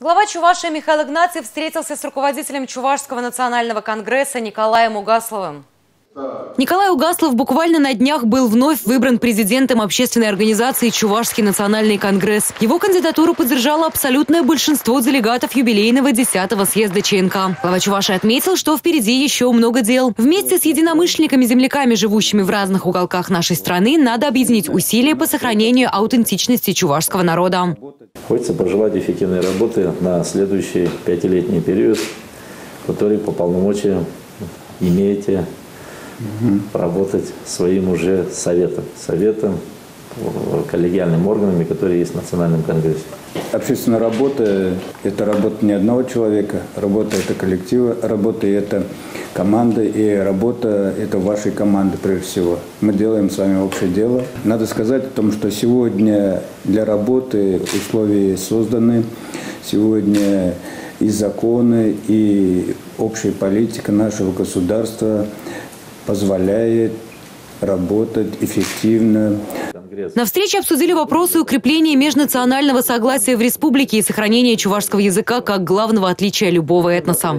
Глава Чувашии Михаил Игнатьев встретился с руководителем Чувашского национального конгресса Николаем Угасловым. Николай Угаслов буквально на днях был вновь выбран президентом общественной организации «Чувашский национальный конгресс». Его кандидатуру поддержало абсолютное большинство делегатов юбилейного 10-го съезда ЧНК. Глава Чуваши отметил, что впереди еще много дел. Вместе с единомышленниками-земляками, живущими в разных уголках нашей страны, надо объединить усилия по сохранению аутентичности чувашского народа. Хочется пожелать эффективной работы на следующий пятилетний период, который по полномочиям имеете угу. работать своим уже советом, советом, э, коллегиальными органами, которые есть в Национальном конгрессе. Общественная работа – это работа не одного человека, работа – это коллектива, работа – это команда, и работа – это вашей команды прежде всего. Мы делаем с вами общее дело. Надо сказать о том, что сегодня для работы условия созданы, сегодня и законы, и общая политика нашего государства – позволяет работать эффективно. На встрече обсудили вопросы укрепления межнационального согласия в республике и сохранения чувашского языка как главного отличия любого этноса.